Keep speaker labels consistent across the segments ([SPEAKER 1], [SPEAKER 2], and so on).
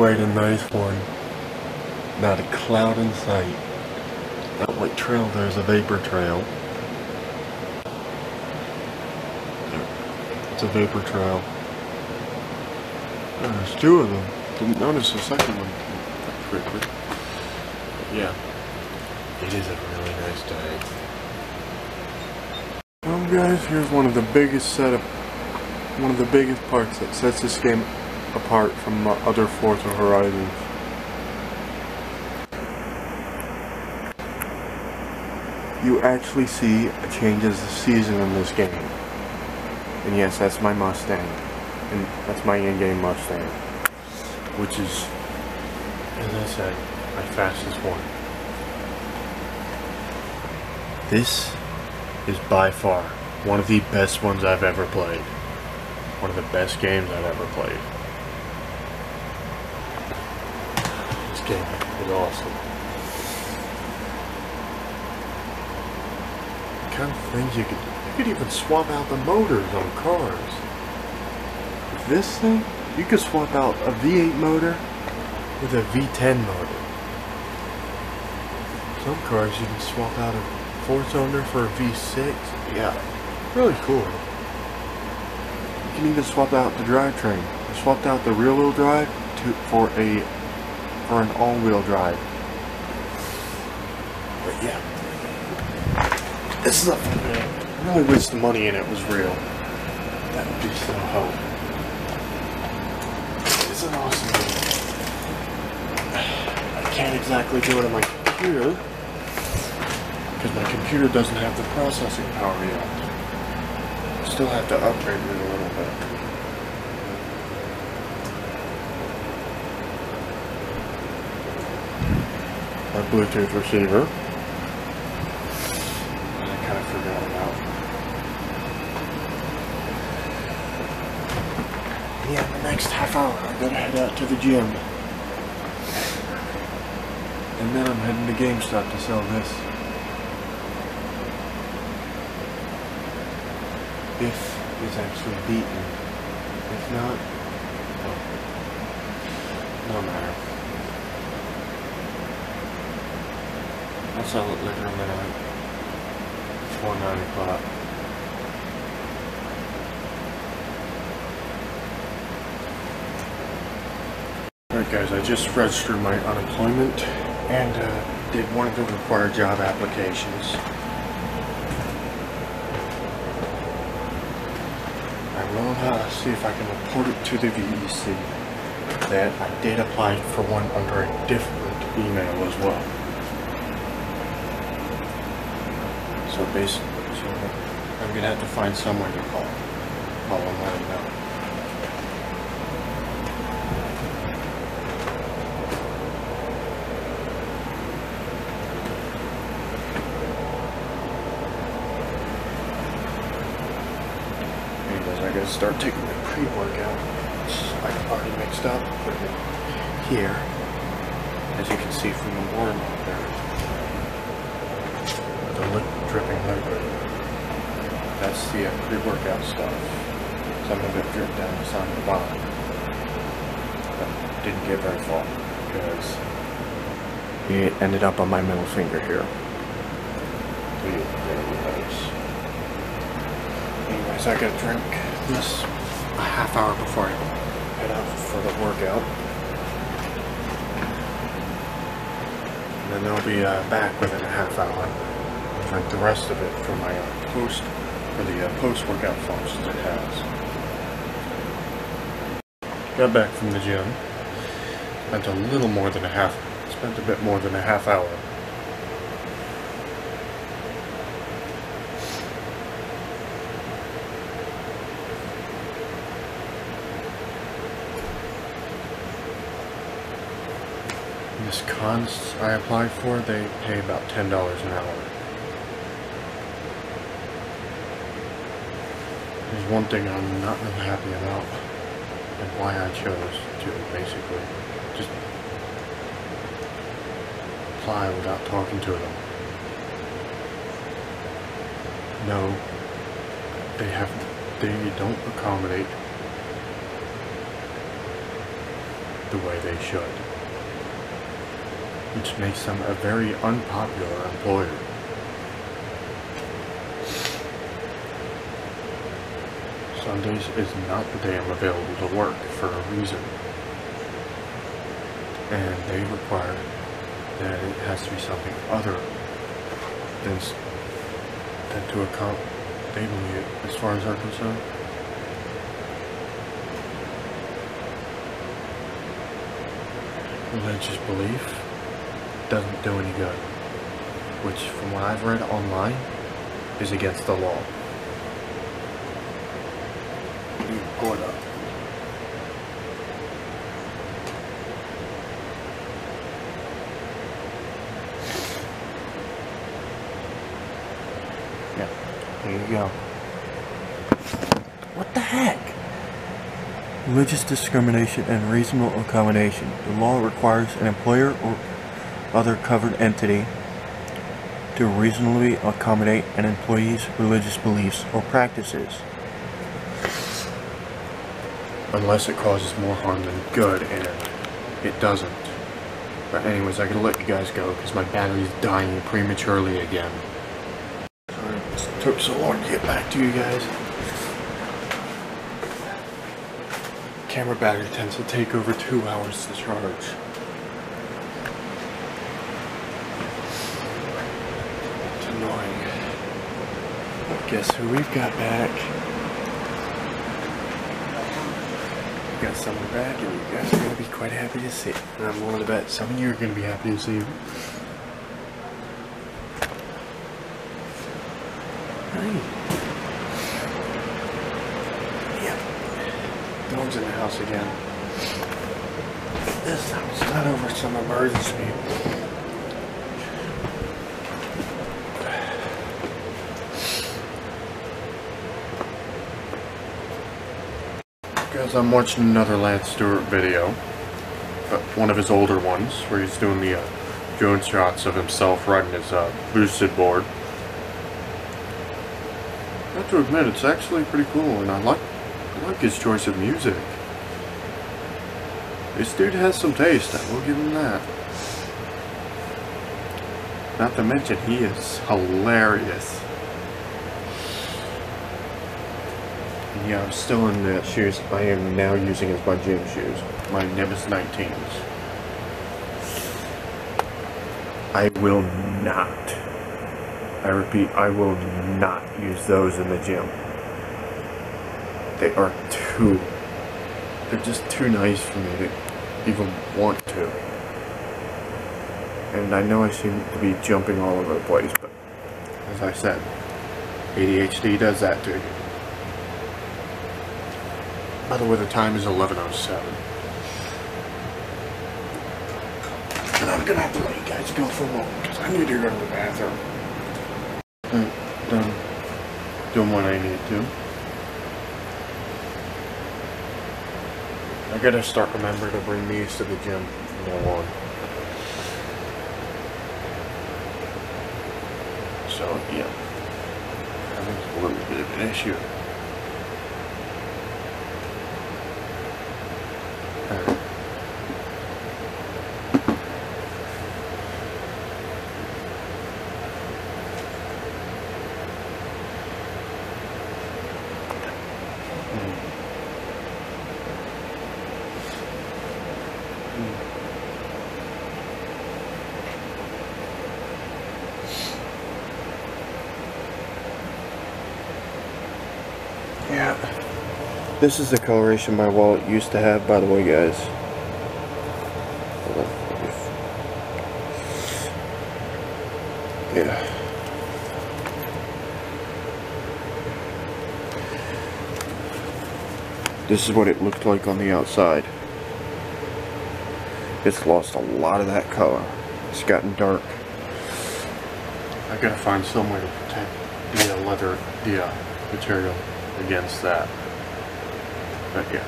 [SPEAKER 1] Quite a nice one. Not a cloud in sight. That white trail there's a vapor trail. It's a vapor trail. Oh, there's two of them. Didn't notice the second one quickly. But yeah. It is a really nice day. Well guys, here's one of the biggest setup one of the biggest parts that sets this game apart from other Forza Horizons. You actually see a change the season in this game. And yes, that's my Mustang. And that's my in-game Mustang. Which is, as I said, my fastest one. This is by far one of the best ones I've ever played. One of the best games I've ever played. Game awesome. The kind of things you could you could even swap out the motors on cars. With this thing, you could swap out a V8 motor with a V10 motor. Some cars you can swap out a four cylinder for a V6. Yeah, really cool. You can even swap out the drivetrain. I swapped out the rear wheel drive to for a for an all-wheel drive. But yeah, this is a I really wish the money in it was real. That would be so hope. It's an awesome game. I can't exactly do it on my computer because my computer doesn't have the processing power yet. Still have to upgrade it a little bit. My Bluetooth receiver. I kind of forgot about. Yeah, the next half hour I'm gonna head out to the gym. And then I'm heading to GameStop to sell this. If it's actually beaten. If not, well, no matter. I'll sell it later in the night. Before 9 o'clock. Alright guys, I just registered my unemployment and uh, did one of the required job applications. I will uh, see if I can report it to the VEC that I did apply for one under a different email as well. So basically, so I'm gonna have to find someone to call. Call and let them know. Anyways, I gotta start taking my pre-workout. I've already mixed up, put it here. As you can see from the warm up there. The liquid dripping liquid. That's the uh, pre-workout stuff. Some of it dripped down the side of the bottom. But didn't get very far because it ended up on my middle finger here. So. Anyways, I gotta drink this a half hour before I head out for the workout. And then I'll be uh, back within a half hour. I'll the rest of it for my uh, post, for the uh, post-workout functions it has. Got back from the gym. Spent a little more than a half, spent a bit more than a half hour This cons I applied for, they pay about $10 an hour. There's one thing I'm not happy about, and why I chose to basically just apply without talking to them. No, they have, they don't accommodate the way they should. Which makes them a very unpopular employer. Sundays is not the day I'm available to work for a reason. And they require that it has to be something other than, than to account they believe as far as I'm concerned. Religious belief doesn't do any good, which from what I've read online is against the law. You pull it. Yeah, there you go. What the heck? Religious discrimination and reasonable accommodation. The law requires an employer or other covered entity to reasonably accommodate an employee's religious beliefs or practices. Unless it causes more harm than good, and it doesn't. But anyways, I gotta let you guys go because my battery's dying prematurely again. It took so long to get back to you guys. Camera battery tends to take over two hours to charge. Annoying. Guess who we've got back? We got someone back and you guys are gonna be quite happy to see. it. And I'm willing to bet some of you are gonna be happy to see him. Hi. Yep. Dog's in the house again. This time it's not over some emergency. I'm watching another Lance Stewart video, but one of his older ones, where he's doing the uh, drone shots of himself riding his uh, boosted board. I have to admit, it's actually pretty cool, and I like, I like his choice of music. This dude has some taste, I will give him that. Not to mention, he is hilarious. Yeah, I'm still in the shoes I am now using as my gym shoes. My Nimbus 19s. I will not. I repeat, I will not use those in the gym. They are too, they're just too nice for me to even want to. And I know I seem to be jumping all over the place, but as I said, ADHD does that to you. By the way, the time is 11.07. And I'm gonna have to let you guys go for a moment, because I need to go to the bathroom. I'm done doing what I need to. I gotta start remembering to bring these to the gym from now on. So, yeah. Having a little bit of an issue. Alright. Yeah. This is the coloration my wallet used to have, by the way, guys. Yeah. This is what it looked like on the outside. It's lost a lot of that color. It's gotten dark. I gotta find some way to protect the leather, the uh, material against that. But yeah.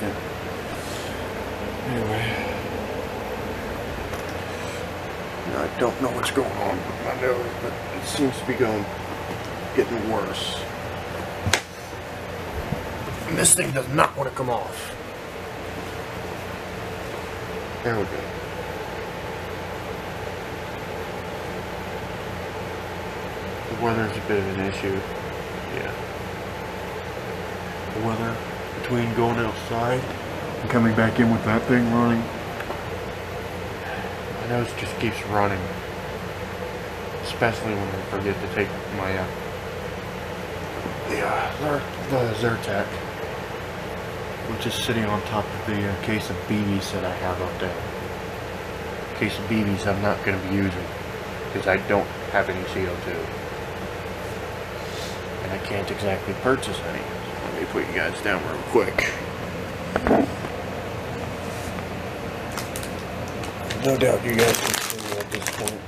[SPEAKER 1] Yeah. Anyway. I don't know what's going on with my nose, but it seems to be going, getting worse. And this thing does not want to come off. There we go. The weather's a bit of an issue. Yeah. The weather between going outside and coming back in with that thing running. My nose just keeps running. Especially when I forget to take my uh, the uh, the Zyrtec, which is sitting on top of the uh, case of BBs that I have up there. Case of BBs I'm not going to be using because I don't have any CO2 and I can't exactly purchase any. So let me put you guys down real quick. No doubt you guys can see me at this point.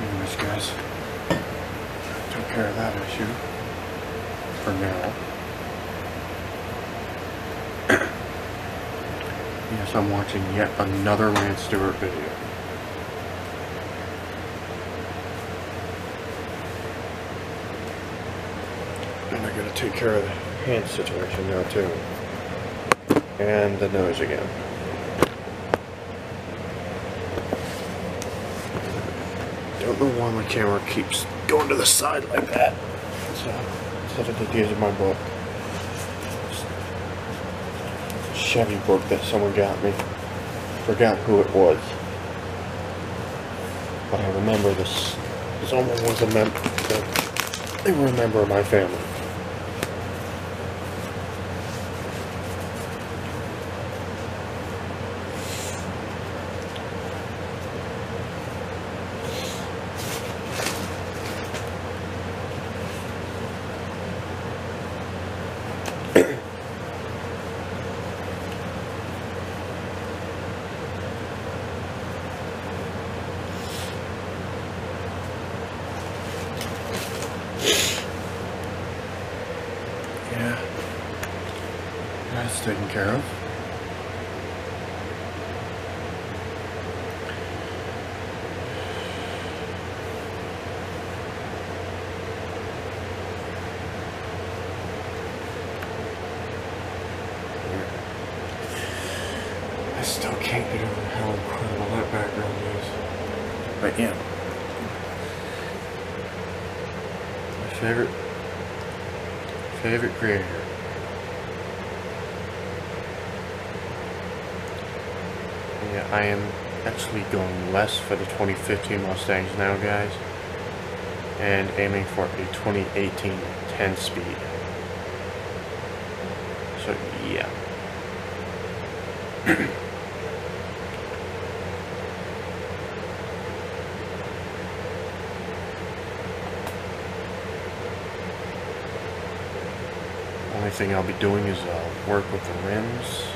[SPEAKER 1] Anyways, guys, took care of that issue for now. Yes, I'm watching yet another Lance Stewart video. And I gotta take care of the hand situation now too. And the nose again. Don't know why my camera keeps going to the side like that. So, instead of just using my book. Chevy book that someone got me. Forgot who it was. But I remember this. Someone was a member. They were a member of my family. Yeah. That's taken care of. I still can't get over how incredible that background is. But yeah. My favorite favorite creator. Yeah, I am actually going less for the 2015 Mustangs now, guys, and aiming for a 2018 10 speed. So, yeah. Only thing I'll be doing is uh, work with the rims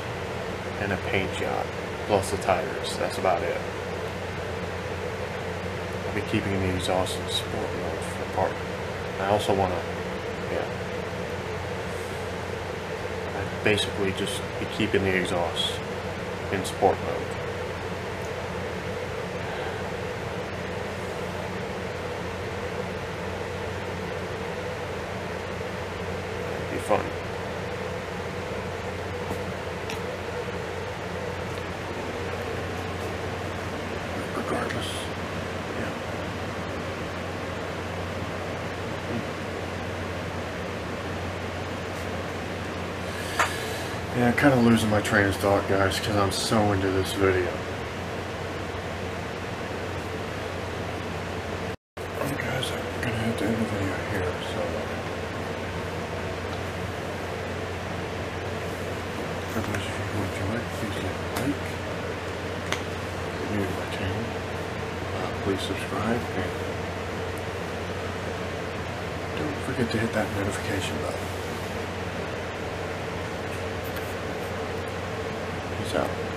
[SPEAKER 1] and a paint job, plus the tires. That's about it. I'll be keeping the exhaust in sport mode for part. I also want to, yeah. I basically just be keeping the exhaust in sport mode. Fun. Regardless, yeah. Yeah, I'm kind of losing my train of thought, guys, because I'm so into this video. Guys, I'm gonna have to end the video here, For those of you enjoyed, please leave a like. If you're new to my channel, uh, please subscribe, and don't forget to hit that notification bell. Peace out.